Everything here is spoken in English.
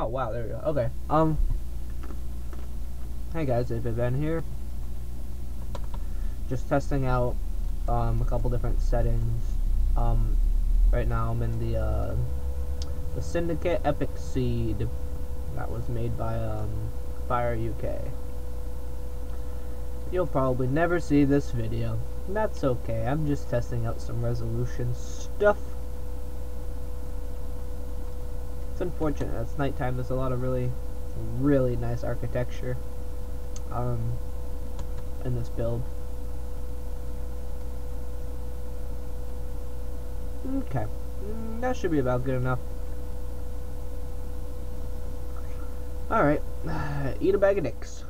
Oh wow, there we go. Okay. Um. Hey guys, it's Ben here. Just testing out um, a couple different settings. Um, right now I'm in the uh, the Syndicate Epic Seed that was made by um, FyreUK. You'll probably never see this video. That's okay. I'm just testing out some resolution stuff. It's unfortunate. It's nighttime. There's a lot of really, really nice architecture um, in this build. Okay. Mm, that should be about good enough. Alright. Eat a bag of dicks.